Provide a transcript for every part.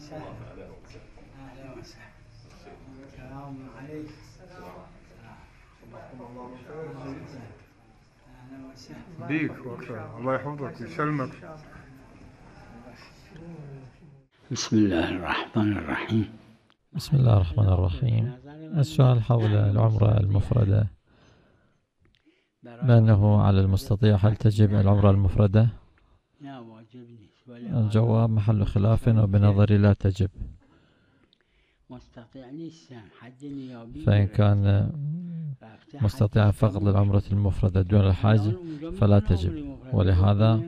وسهلا. أهلا وسهلا. السلام عليكم. أهلا وسهلا. بيك الله يحفظك ويسلمك بسم الله الرحمن الرحيم. بسم الله الرحمن الرحيم. السؤال حول العمرة المفردة. بأنه على المستطيع؟ هل تجب العمرة المفردة؟ واجبني الجواب محل خلاف وبنظري لا تجب. فإن كان مستطيعا فقط للعمرة المفردة دون الحاج فلا تجب. ولهذا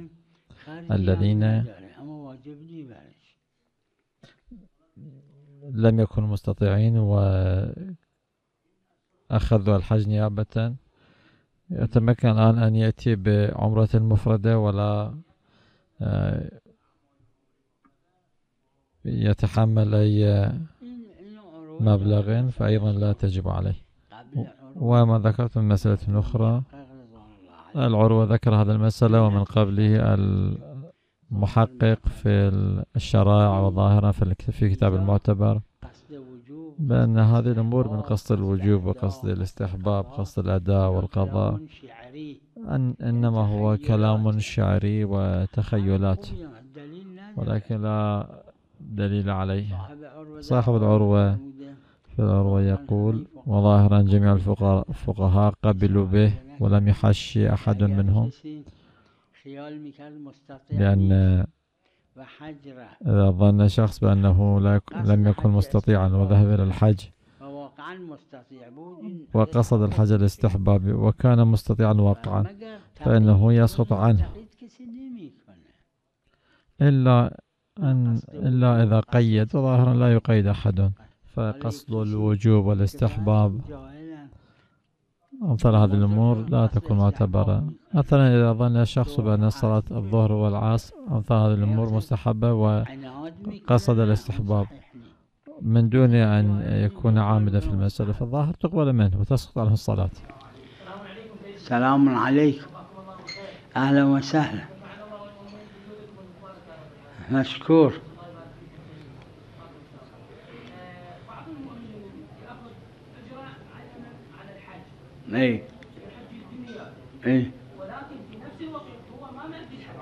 الذين لم يكونوا مستطيعين وأخذوا الحج نيابة يتمكن الآن أن يأتي بعمرة مفردة ولا يتحمل أي مبلغ فأيضا لا تجب عليه. وما ذكرت من مسألة أخرى العروة ذكر هذا المسألة ومن قبله المحقق في الشرائع الك- في كتاب المعتبر بأن هذه الأمور من قصد الوجوب وقصد الاستحباب قصد الأداء والقضاء أن إنما هو كلام شعري وتخيلات. ولكن لا دليل عليه. صاحب العروة في العروة يقول وظاهرا جميع الفقهاء قبلوا به ولم يحشي أحد منهم لأن إذا ظن شخص بأنه لم يكن مستطيعا وذهب إلى الحج وقصد الحج الاستحبابي وكان مستطيعا واقعا فإنه يسقط عنه. إلا أن إلا إذا قيد وظاهرا لا يقيد أحد. فقصد الوجوب والاستحباب. أمثال هذه الأمور لا تكون معتبرة. مثلا إذا ظن الشخص بأن صلاة الظهر والعصر أمثال هذه الأمور مستحبة وقصد الاستحباب. من دون أن يكون عامدا في المسألة فالظاهر تقبل منه وتسقط عنه الصلاة. السلام عليكم. أهلا وسهلا. مشكور إي. إي. ولكن في نفس الوقت هو ما مد الحج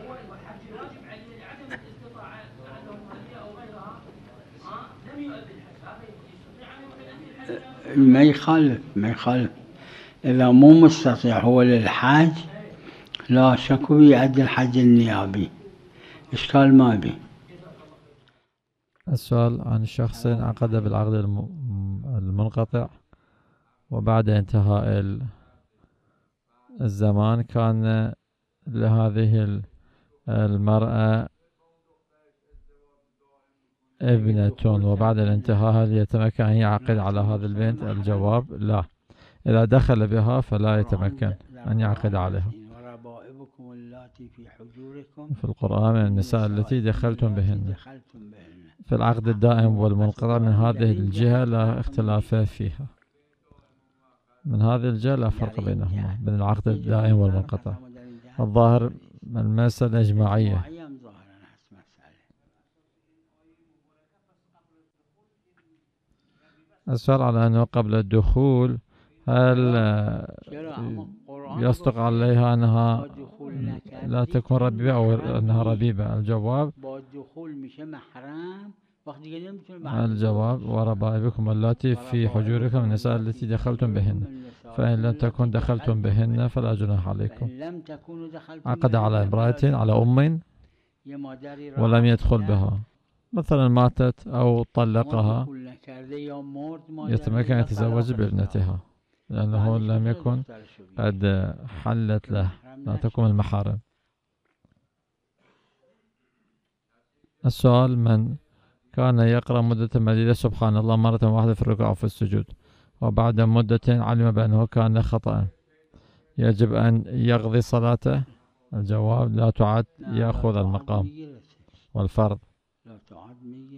هو الحج واجب عليه لعدم الاستطاعة عنده مهدية أو غيرها ها لم يؤدي الحج هذا يستطيع أن يؤدي الحج ما يخالف ما يخالف. إذا مو مستطيع هو للحاج لا شك يؤدي الحج النيابي. إشكال ما بي. السؤال عن شخص عقد بالعقد الم- المنقطع وبعد انتهاء ال- الزمان كان لهذه ال- المرأة ابنة وبعد الانتهاء هل يتمكن أن يعقد على هذه البنت؟ الجواب لا. إذا دخل بها فلا يتمكن أن يعقد عليها وربائبكم اللاتي في حجوركم في القرآن من النساء التي دخلتم بهن. في العقد الدائم والمنقطع من هذه الجهة لا اختلاف فيها. من هذه الجهة لا فرق بينهما بين العقد الدائم والمنقطع. الظاهر المسألة إجماعية. أيام ظاهرا هسه مسألة السؤال على أنه قبل الدخول هل يصدق عليها أنها لا تكون ربيبة أو أنها ربيبة. الجواب؟ الجواب وربائبكم اللاتي في حجوركم النساء التي دخلتم بهن. فإن لم تكن دخلتم بهن فلا جناح عليكم. عقد على امرأة على أم ولم يدخل بها. مثلا ماتت أو طلقها. يتمكن أن يتزوج بابنتها. لأنه لم يكن. قد حلت له لا. تكون المحارم السؤال من كان يقرأ مدة مديدة سبحان الله مرة واحدة في الركوع وفي السجود وبعد مدة علم بأنه كان خطأ يجب أن يقضي صلاته الجواب لا تعد يأخذ المقام. والفرض.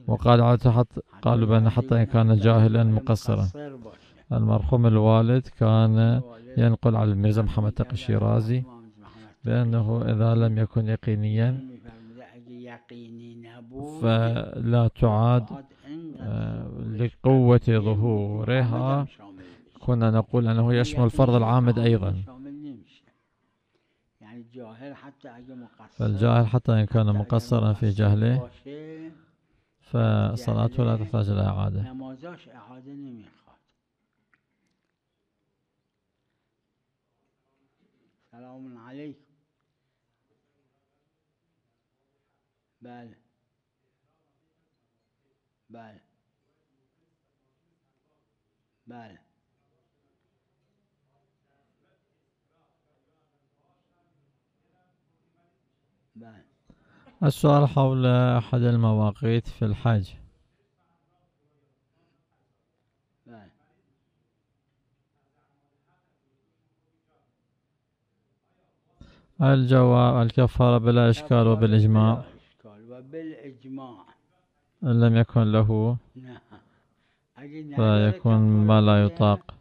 وقال على حتى قالوا بأن حتى إن كان جاهلا مقصرا. المرحوم الوالد كان ينقل على الميرزا محمد تقي الشيرازي بأنه إذا لم يكن يقينيا فلا تعاد آه، لقوة ظهورها. كنا نقول أنه يشمل فرض العامد أيضا. فالجاهل حتى إن كان مقصرا في جهله فصلاته لا تحتاج إلى إعادة. سلام علیکم بله بله بله بله السؤال حول أحد المواقيت في الحج بله الجواب الكفارة بلا إشكال وبالإجماع. وبالإجماع. إن لم يكن له. نداره فيكون ما لا يطاق.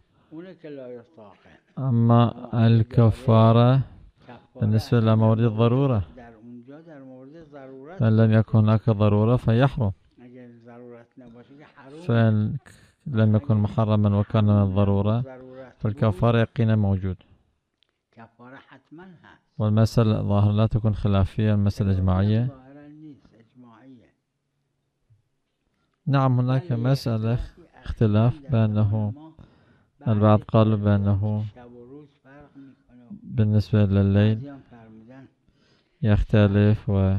أما الكفارة بالنسبة لمورد الضرورة. فإن لم يكن هناك ضرورة فيحرم. فإن لم يكن محرما وكان من الضرورة فالكفارة يقينا موجود. والمسألة ظاهر لا تكون خلافية المسألة إجماعية. ظاهرا نعم هناك مسألة اختلاف بأنه البعض قالوا بأنه بالنسبة لليل يختلف و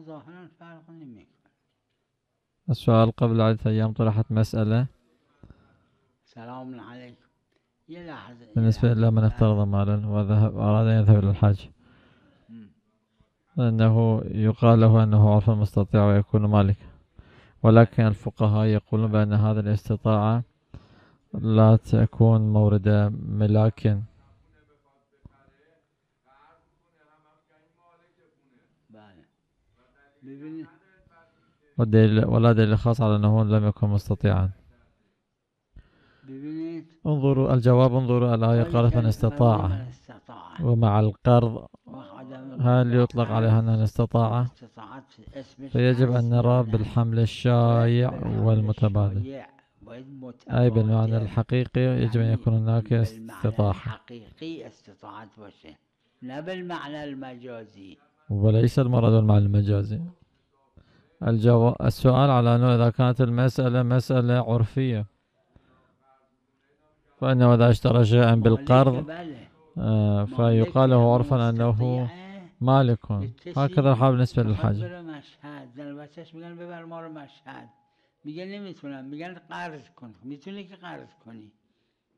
ظاهرا السؤال قبل عدة أيام طرحت مسألة. سلام یه بالنسبة. إلى من افترض مالا وذهب أراد أن يذهب إلى الحج مم. أنه يقال له أنه عرف المستطيع ويكون مالكا ولكن الفقهاء يقولون بأن هذه الاستطاعة لا تكون مورد ملاك ولا دليل خاص على أنه لم يكن مستطيعا. انظروا الجواب انظروا الآية قالت من استطاع. ومع القرض هل يطلق عليها أنها استطاع؟ فيجب أن نرى بالحمل الشايع والمتبادل. أي بالمعنى. الحقيقي يجب أن يعني يكون هناك استطاعة. استطاعت نه بالمعنى المجازي. وليس المراد بالمعنى المجازي. الجواب السؤال على أنه إذا كانت المسألة مسألة عرفية فإنه إذا أشترى شيئا بالقرض آه، فيقال له عرفا أنه مالك. هكذا الحال بالنسبة میخواد للحج بره مشهد زن بچهش میگن ببر ما رو مشهد میگه نمیتونم میگن قرض کن میتونی که قرض کنی؟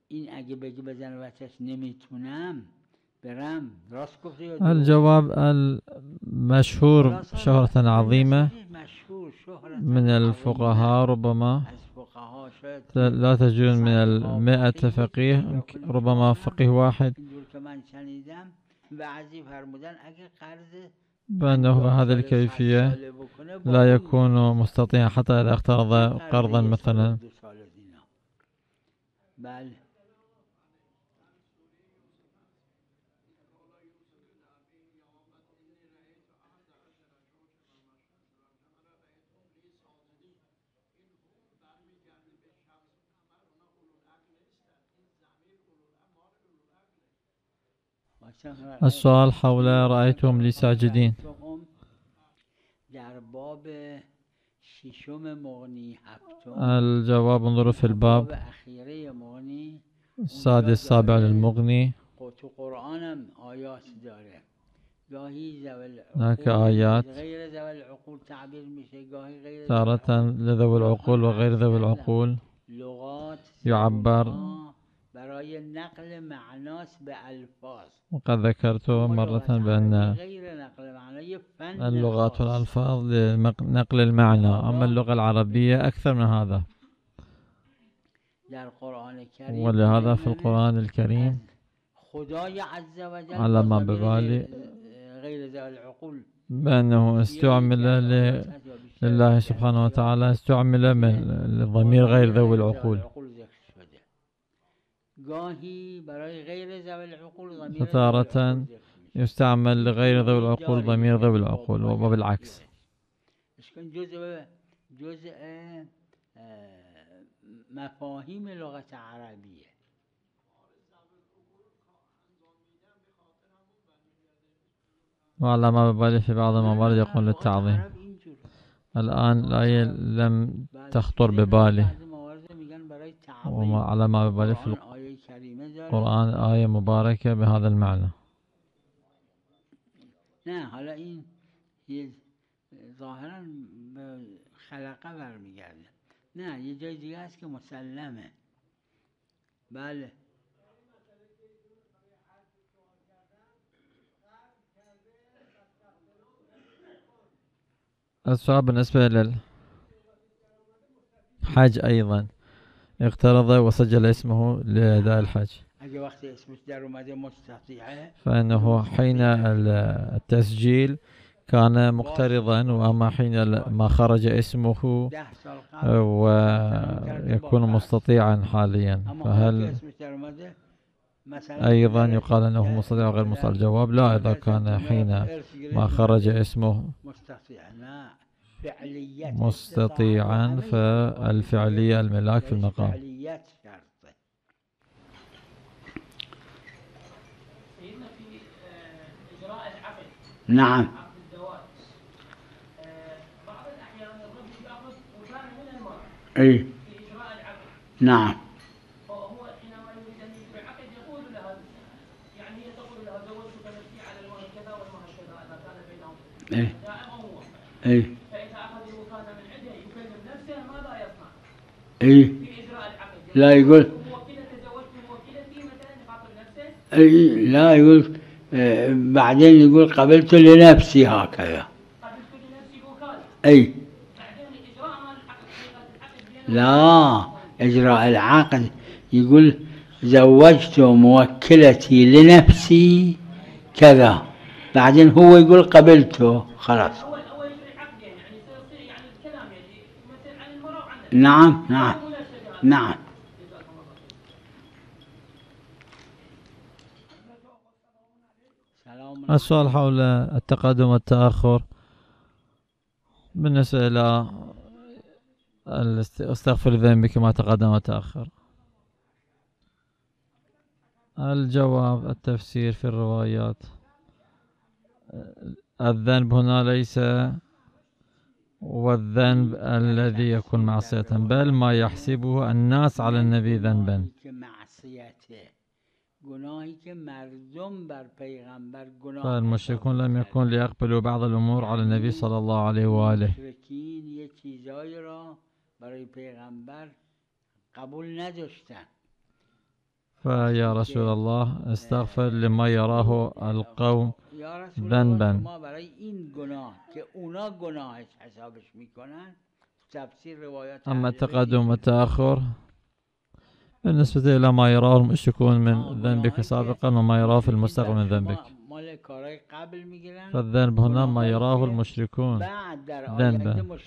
این اگه بگی به زن بچهش نمیتونم برم. راست گفته یا دروغ؟ الجواب المشهور شهرة عظيمة من الفقهاء ربما. لا تجوز من المئة فقيه ربما. فقيه واحد بأنه 50 بهذه ساله، 60 الكيفية لا يكون مستطيعا حتى إذا اقترض قرض قرضا مثلا السؤال حول رأيتهم لي ساجدين رأيتهم در باب ششم مغنی هفتم الجواب انظروا في باب الباب. السادس السابع للمغني. هناك آيات. تارة. لذوي العقول وغير ذوي العقول. يعبر برای نقل معناست به الفاظ. وقد ذكرت مرة بأن اللغات. والألفاظ لنقل المعنى أما اللغة العربية أكثر من هذا. ولهذا في القرآن الكريم على ما ببالي بأنه استعمل لله سبحانه وتعالى استعمل من الضمير غير ذوي العقول. فتارة. يستعمل لغير ذوي العقول ضمير ذوي العقول وبالعكس جزء جزء آه، مفاهیم لغت عربیه وعلى ما ببالي في بعض الموارد يقول للتعظيم. الآن الآية لم تخطر ببالي بعضی موارد میگن برای تعظیم. وما على ما ببالي في القرآن آية مباركة بهذا المعنى. نه حالا این یه ظاهرا به خلقه برمیگرده. نه یه جای دیگه هست که مسلمه. بله. السؤال بالنسبة للحج أيضا اقترض وسجل اسمه لأداء الحج. فإنه حين ال- التسجيل كان مقترضا وأما حين ما خرج اسمه ويكون مستطيعا حاليا فهل أيضا يقال أنه مستطيع وغير در- مستطيع الجواب لا إذا كان حين ما خرج اسمه مستطيعا فالفعلية الملاك في المقام فعلیت شرطه سيدنا في آه، إجراء العقد نعم عقد الزواج آه، بعض الأحيان الرجل يأخذ مكان من المرأة اي في إجراء العقد نعم. فهو حينما يريد أن يجري عقد يقول لها يعني تقول لها زوجتك نفسي على المهر كذا والمهر كذا إذا كان بينهم اي دائما هو اي فإذا أخذ المكاتب من عنده يكلم نفسه ماذا يصنع اي في إجراء العقد لا يقول تزوجت مثلا يخاطب نفسه اي لا يقول بعدين يقول قبلت لنفسي هكذا. بين لا إجراء العقد. يقول زوجت موكلتي لنفسي كذا. بعدين هو يقول قبلته خلاص. أول أول يجري عقدين يعني يصير يصير يعني الكلام يعني مثل عن المرأة وعن النفس. نعم نعم مو نفس الجهاز. نعم جزاكم الله خير. سلام السؤال حول التقدم والتأخر. بالنسبة إلى استغفر ذنبي كما تقدم وتأخر. الجواب التفسير في الروايات. الذنب هنا ليس والذنب الذي يكون معصية بل ما يحسبه الناس على النبي ذنبا. فالمشركون لم يكن ليقبلوا بعض الأمور على النبي صلى الله عليه وآله فيا رسول الله استغفر لما يراه القوم ذنباً. أما التقدم والتأخر بالنسبة إلى ما يراه المشركون من ذنبك سابقا وما يراه في المستقبل من ذنبك. فالذنب هنا ما يراه المشركون. ذنبا.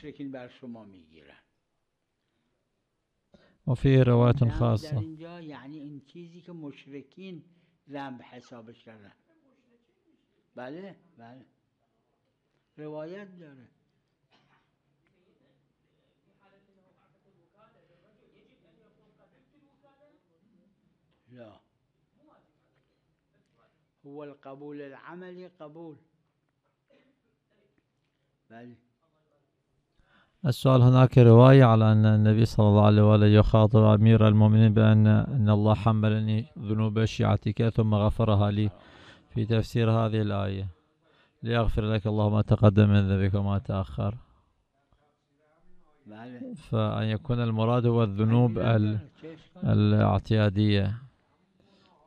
وفيه رواية خاصة. اینجا یعنی این چیزی که مشرکین ذنب حسابش کردن بله بله روایت داره لا. هو القبول العملي قبول. بله السؤال هناك رواية على أن النبي صلى الله عليه وآله يخاطب أمير المؤمنين بأن أن الله حملني ذنوب شيعتك ثم غفرها لي في تفسير هذه الآية. ليغفر لك الله ما تقدم من ذنبك وما تأخر. فأن يكون المراد هو الذنوب ال- الاعتيادية.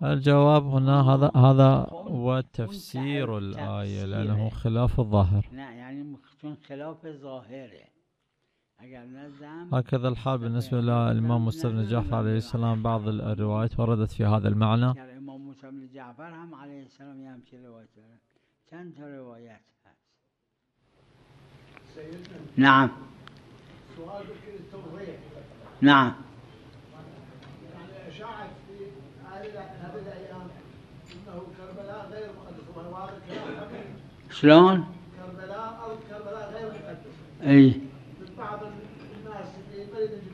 الجواب هنا هذا هذا هو تفسير الآية لأنه خلاف الظاهر. چون خلاف ظاهره. هكذا الحال بالنسبة للإمام موسى بن جعفر عليه السلام بعض الروايات وردت في هذا المعنى. امام موسی بن جعفر هم علیه السلام چند تا روایت هست نعم. سؤال بكل التوضيح نعم شلون؟ كربلاء ارض كربلاء غير مقدسه أي من بعض الناس اللي ما نجد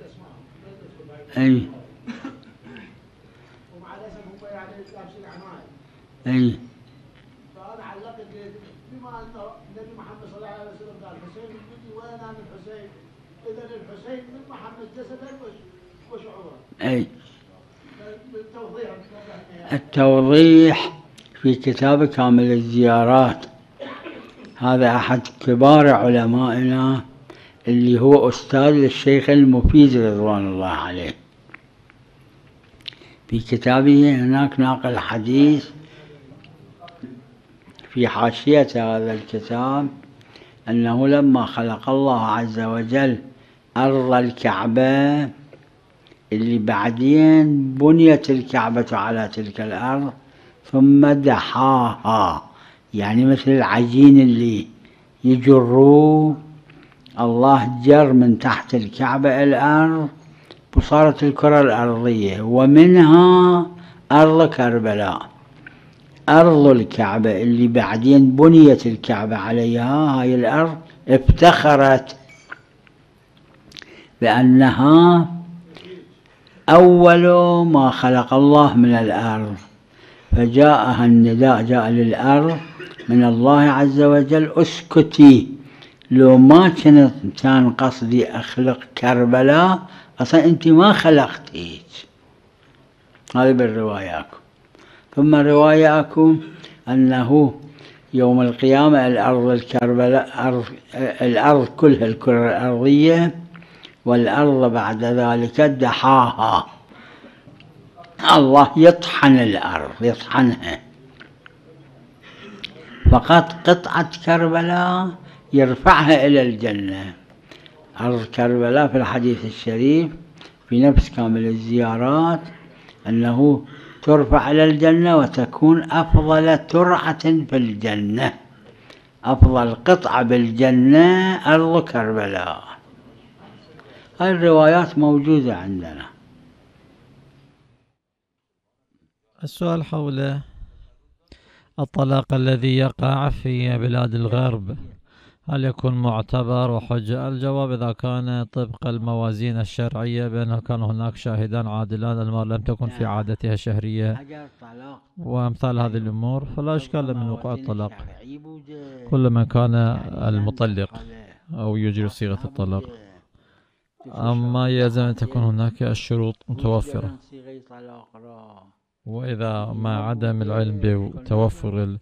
بعد. أي ومع الاسف هم يعني لابسين عمايل أي فانا علقت بما ان النبي محمد صلى الله عليه وسلم قال حسين بنتي وين أنا الحسين؟ اذا الحسين من محمد جسدا وش- وشعورا أي بالتوضيح التوضيح في كتاب كامل الزيارات. هذا أحد كبار علمائنا اللي هو أستاذ الشيخ المفيد رضوان الله عليه. في كتابه هناك ناقل حديث في حاشية هذا الكتاب أنه لما خلق الله عز وجل أرض الكعبة اللي بعدين بنيت الكعبة على تلك الأرض ثم دحاها. يعني مثل العجين اللي يجروه الله جر من تحت الكعبة الأرض وصارت الكرة الأرضية ومنها أرض كربلاء. أرض الكعبة اللي بعدين بنيت الكعبة عليها هاي الأرض افتخرت بأنها أول ما خلق الله من الأرض فجاءها النداء جاء للأرض من الله عز وجل أسكتي. لو ما كنت كان قصدي أخلق كربلاء أصلا أنت ما خلقتيك هذه بالرواياكم ثم رواياكم أنه يوم القيامة الأرض الكربلاء أرض الأرض كلها الكرة الأرضية والأرض بعد ذلك دحاها. الله يطحن الأرض يطحنها. فقط قطعة كربلاء يرفعها إلى الجنة. أرض كربلاء في الحديث الشريف في نفس كامل الزيارات أنه ترفع إلى الجنة وتكون أفضل ترعة في الجنة. أفضل قطعة بالجنة أرض كربلاء. هاي الروايات موجودة عندنا السؤال حول الطلاق الذي يقع في بلاد الغرب هل يكون معتبر وحجة الجواب إذا كان طبق الموازين الشرعية بأنه كان هناك شاهدان عادلان المرأة لم تكن في عادتها الشهرية وأمثال هذه الأمور فلا إشكال من وقوع الطلاق. كل من كان المطلق. أو يجري صيغة الطلاق. أما يلزم أن تكون هناك الشروط متوفرة. وإذا مع عدم العلم بتوفر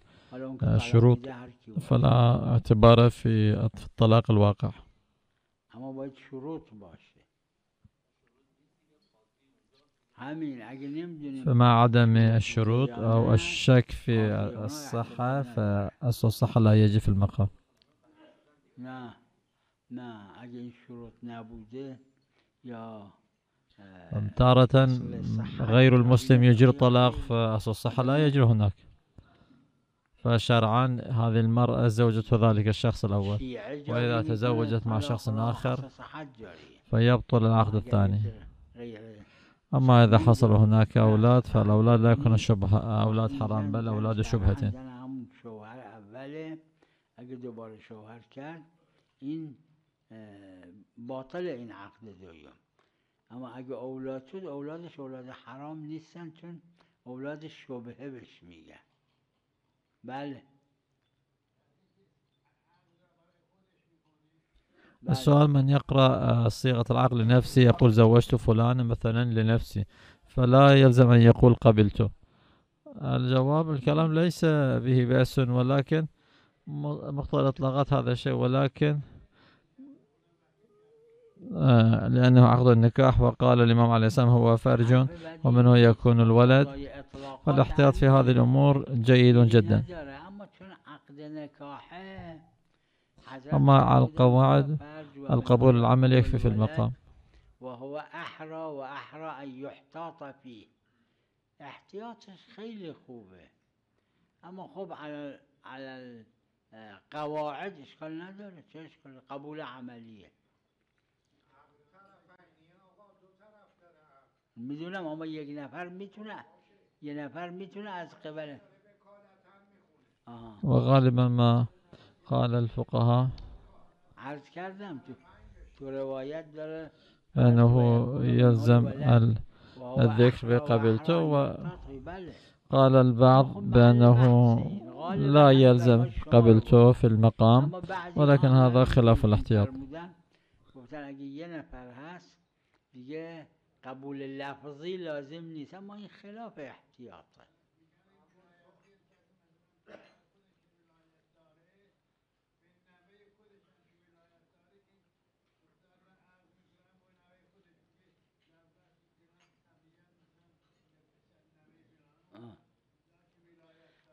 الشروط. فلا اعتبار في الطلاق الواقع فمع عدم الشروط أو الشك في الصحة فأصل الصحة لا يجي في المقام نه نه اگه این شروط نبوده یا آه، تارة غير المسلم يجري الطلاق فأصل الصحة لا يجري هناك. فشرعا هذه المرأة زوجة ذلك الشخص الأول وإذا تزوجت مع طلاق شخص آخر. فيبطل العقد الثاني. أما إذا حصل هناك أولاد فالأولاد لا يكون شبهة أولاد حرام بل أولاد شبهة باطل این عقد دویم اما اگه أولاد شد اولادش أولاد حرام نیستن چون أولاد شبهه بهش میگن. بله. السؤال من يقرأ آه، صيغة العقد لنفسه يقول زوجت فلانا مثلا لنفسي. فلا يلزم أن يقول قبلته الجواب الكلام ليس به بأس ولكن م- مقتضى الإطلاقات هذا شيء ولكن لأنه عقد النكاح وقال الإمام عليه السلام هو بعدی ومنه يكون الولد. فالاحتياط في هذه الأمور جيد جدا. أما على القواعد القبول العمل يكفي في المقام. وهو أحرى وأحرى أن يحتاط فيه. احتیاطش خیلی خوبه. اما خب علی علی القواعد اشکال نداره اشکال قبول عملیه میدونم اما یک نفر میتونه یه نفر میتونه از قبل آها. وغالبا ما قال الفقهاء عرض کردم تو تو روایت داره أنه يلزم الذكر بقبلته وأحرى و- النطق، بله. قال البعض بأنه غالباً لا يلزم. قبلته في المقام ولكن هذا خلاف الاحتياط. قبول لفظی لازم نیست اما این خلاف احتیاطه.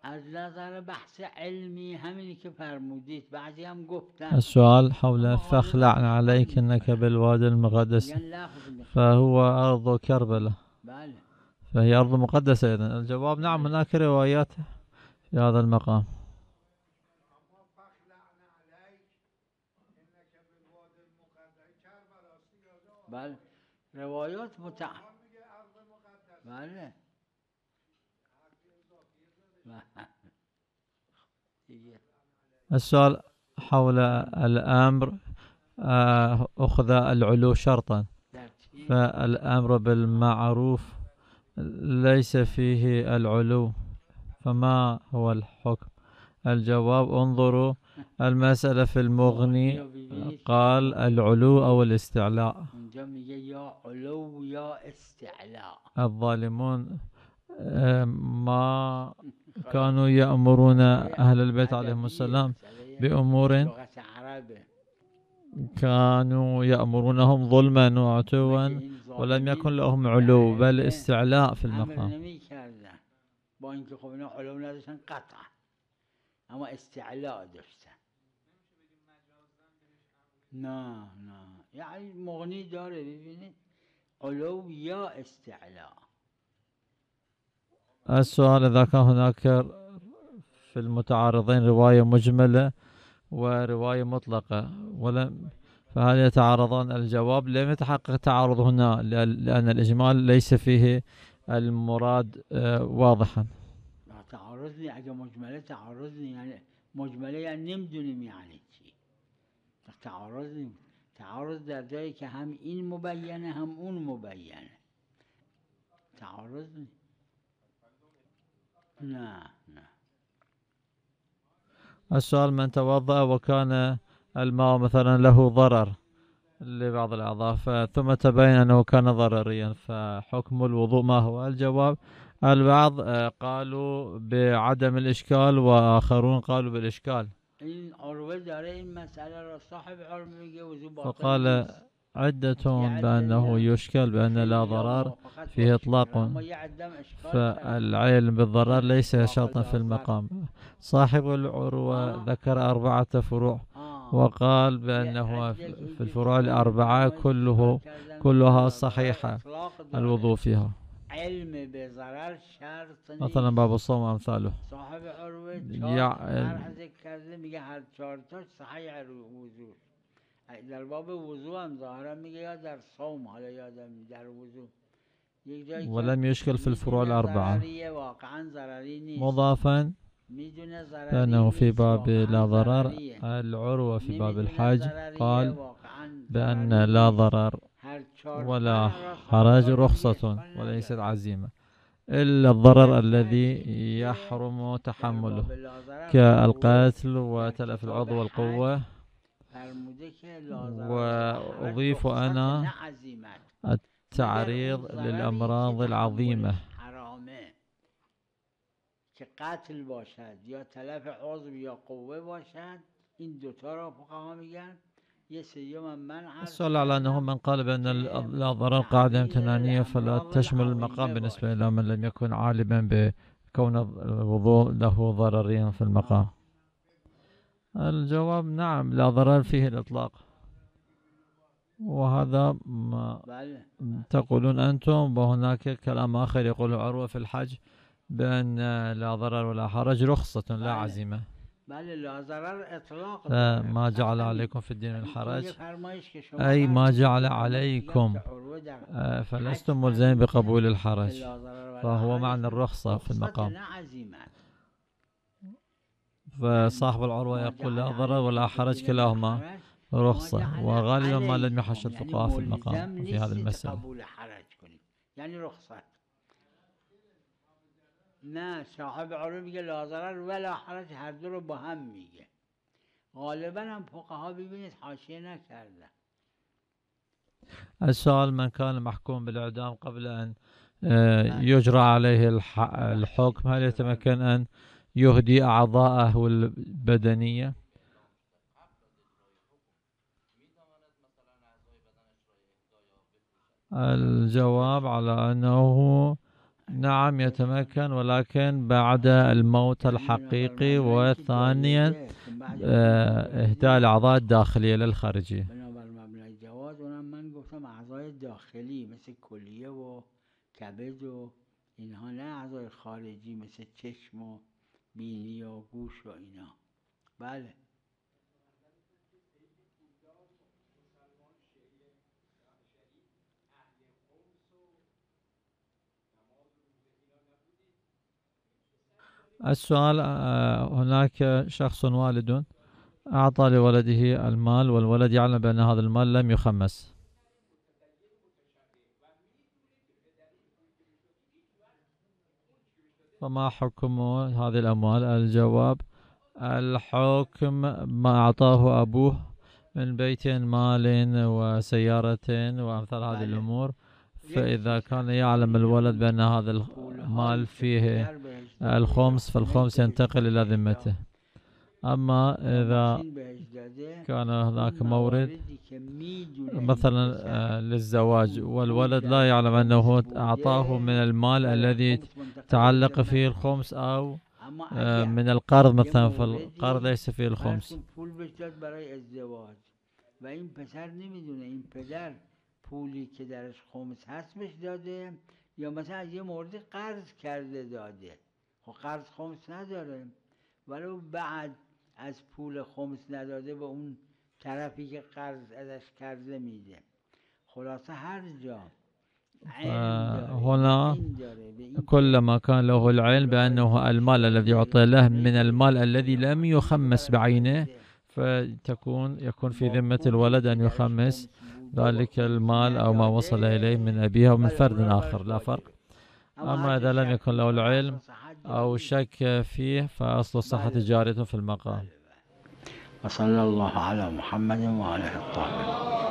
از نظر بحث علمی همینی که فرمودید. بعضی هم گفتن. السؤال حول فاخلع عليك إنك بالوادي المقدس. فهو أرض كربلاء بله. فهي أرض مقدسة إذن الجواب نعم هناك روايات في هذا المقام. بله. روایات متع بله. السؤال حول الأمر آه، أخذ العلو شرطا؟ فالأمر بالمعروف ليس فيه العلو فما هو الحكم؟ الجواب انظروا المسألة في المغني قال العلو أو الاستعلاء. الظالمون ما كانوا يأمرون أهل البيت عليهم السلام بأمور كانوا يأمرونهم ظلما وعتوا ولم يكن لهم علو بل. استعلاء في المقام. علو أما استعلاء نه نه. یعنی مغنی داره ببینید علو یا استعلاء. السؤال إذا كان هناك في المتعارضين رواية مجملة ورواية مطلقة ولم فهل يتعارضان؟ الجواب لم يتحقق تعارض هنا لأ- لأن الإجمال ليس فيه المراد آه، واضحا. تعارض نی اگه مجملة تعارض نی یعنی مجملة یعنی نمیدونیم یعنی چی. تعارض در که هم این مبینه هم اون مبینه. تعارض نی نه نه السؤال من توضأ وكان الماء مثلا له ضرر لبعض الأعضاء ثم تبين أنه كان ضرريا فحكم الوضوء ما هو؟ الجواب البعض آه، قالوا بعدم الإشكال وآخرون قالوا بالإشكال. فقال. عدة يعني بأنه يشكل بأن لا ضرر فيه إطلاق. فالعلم بالضرر ليس شرطا في. المقام صاحب العروة آه. ذكر أربعة فروع آه. وقال بأنه في الفروع الأربعة كله كلها صحيحة. الوضوء فيها علم به ضرر شرط. مثلا باب الصوم وأمثاله صاحب عروة میگه هر صحیح رو وضو در باب وضو هم ظاهرا میگه یا در صوم حالا یادم در وضو یک جایی که ولم يشكل في الفروع الأربعة. مضافا لأنه في باب لا ضرر. العروة في باب الحج. قال بأن لا. ضرر ولا حرج رخصة وليست. عزيمة. إلا الضرر الذي يحرم تحمله كالقتل وتلف العضو والقوة. وأضيف أنا نه عزیمت. تعريض مگر اون ضرری للأمراض العظيمة. که قتل باشد یا تلف عضو یا قوه باشد این دوتا را فقها میگن. السؤال على أنه من قال بأن ال- كم لا ضرر قاعدة امتنانية فلا تشمل المقام بالنسبة. إلى من لم يكن عالما بكون الوضوء له ضررين في المقام. الجواب نعم لا ضرر فيه الإطلاق. وهذا ما تقولون أنتم وهناك كلام آخر يقول عروة في الحج بأن لا ضرر ولا حرج رخصة لا. عزيمة. بله لا ضرر إطلاق. فما جعل عليكم في الدين من یه حرج فرمایش که شما أي ما جعل عليكم. آه، فلستم ملزمين بقبول الحرج. فهو. معنى الرخصة في المقام. فصاحب العروة يقول لا ضرر ولا حرج كلاهما. رخصة. وغالبا ما لم. يحش يعني الفقهاء في المقام في نیستید المسألة. یعنی رخصت نه صاحب عروه میگه لا ضرر ولا حرج هر دو رو با هم میگه. غالبا هم فقها ببینید حاشیه نکردن السؤال من كان محكوم بالإعدام قبل أن يجرى عليه الح- الحكم هل يتمكن أن يهدي أعضاءه البدنية. الجواب على أنه نعم يتمكن ولكن بعد الموت الحقيقي وثانيا آه، إهداء الأعضاء الداخلية للخارجية. مثل و مثل چشم و بینی و گوش و اینا بله. السؤال آه، هناك شخص والد أعطى لولده المال والولد يعلم بأن هذا المال لم يخمس. فما حكم هذه الأموال؟ الجواب الحكم ما أعطاه أبوه من بيت مال وسيارة وأمثال هذه. الأمور. فإذا كان يعلم الولد بأن هذا المال فيه الخمس فالخمس ينتقل إلى ذمته. أما إذا كان هناك مورد مثلا آه، للزواج والولد لا يعلم أنه أعطاه من المال الذي تعلق فيه. الخمس أو آه، من القرض مثلا فالقرض ليس فيه الخمس. فرض کن پول بهش داد برای ازدواج. و این پسر نمیدونه این پدر پولی که درش خمس هست بهش داده یا مثلا از یه موردی قرض کرده داده. خب قرض خمس نداره. ولو بعد از پول خمس نداده به اون طرفی که قرض ازش کرده میده. خلاصه هر جا هنا كلما كان له العلم بأنه المال الذي يعطى له من المال الذي لم يخمس بعينه فتكون يكون في ذمة الولد أن يخمس ذلك المال أو ما وصل إليه من أبيه أو من فرد آخر لا فرق. أما إذا لم يكن له العلم أو شك فيه فأصل الصحة جارية في المقام. وصلى الله على محمد وآله الطاهرين.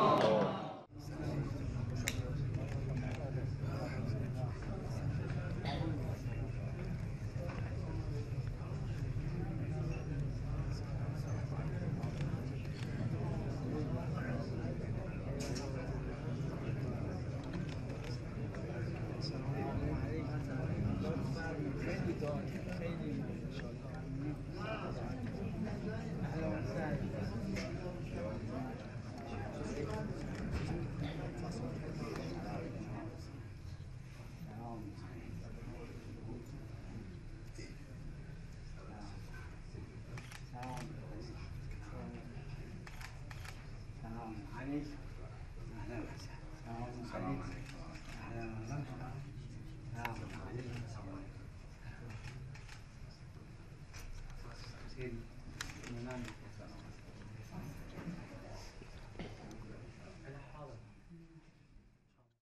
Denise?